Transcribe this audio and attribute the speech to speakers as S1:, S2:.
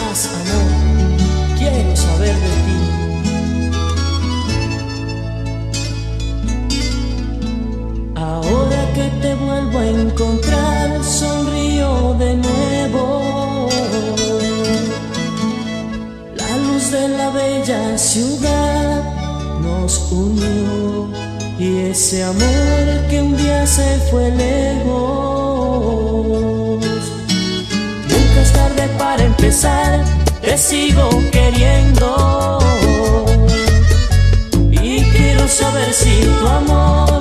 S1: estás, amor? Quiero saber de ti. Ahora que te vuelvo a encontrar, sonrío de nuevo. La luz de la bella ciudad nos unió y ese amor que un día se fue lejos Empezar, te sigo queriendo. Y quiero saber si tu amor.